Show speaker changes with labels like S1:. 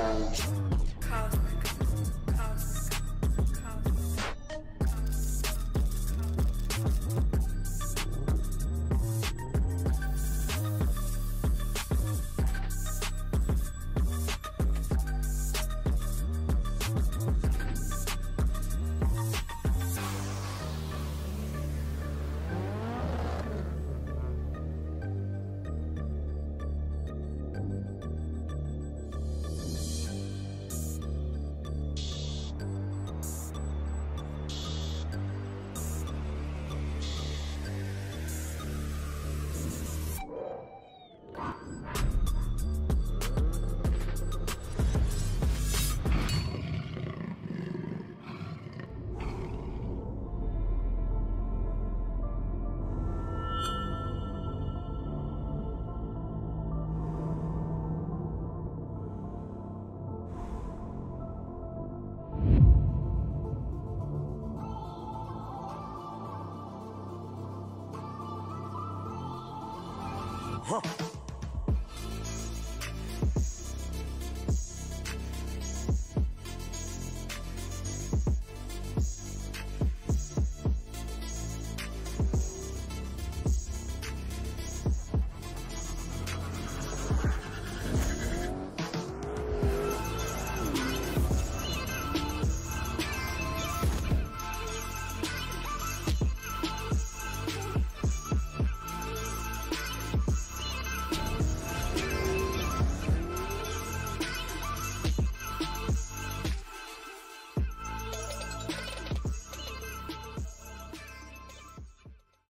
S1: time. 小